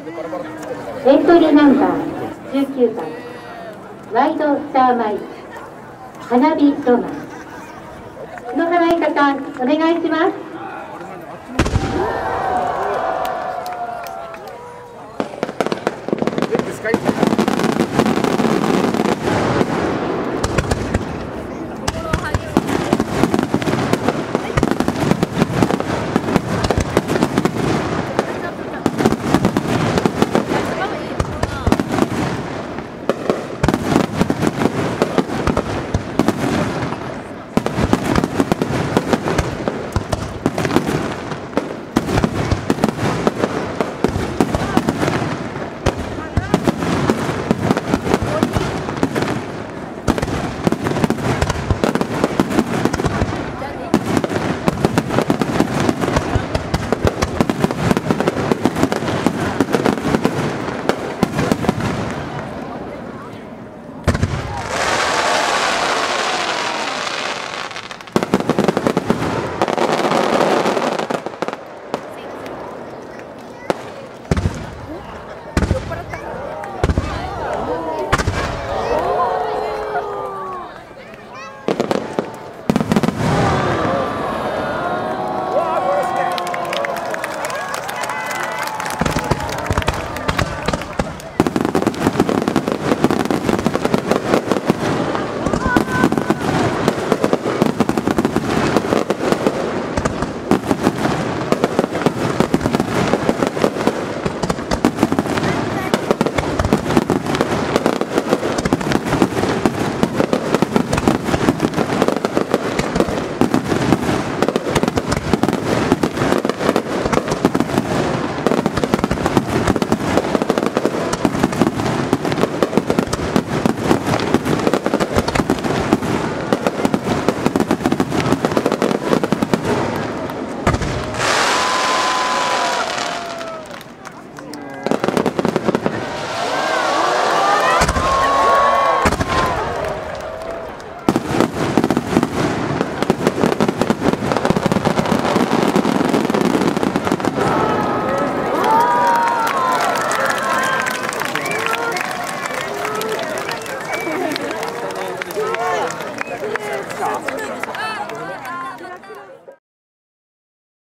エントリーナンバー19番ワイドスターマイク花火ロマン野原愛花さんお願いします。